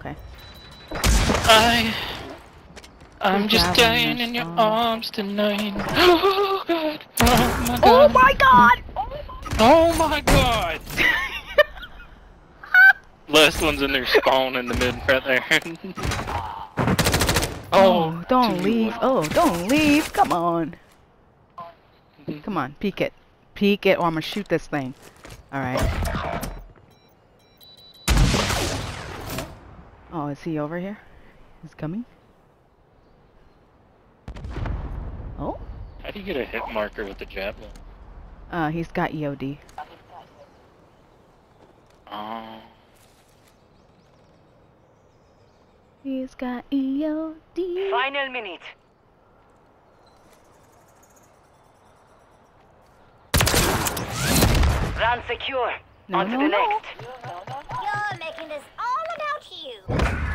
Okay. I. I'm Good just dying in your Oh. arms tonight. Oh god. Oh my oh, god. Oh my god! Oh my god. Last one's in their spawn in the mid right there. Oh, oh, don't two, leave. Oh, don't leave. Come on. Mm-hmm. Come on, peek it. Peek it or I'm gonna shoot this thing. Alright. Oh, is he over here? He's coming? Oh? How do you get a hit marker with the javelin? Uh, he's got EOD. Oh. He's got EOD. Final minute. Run secure. No, On to no, the no. next. You.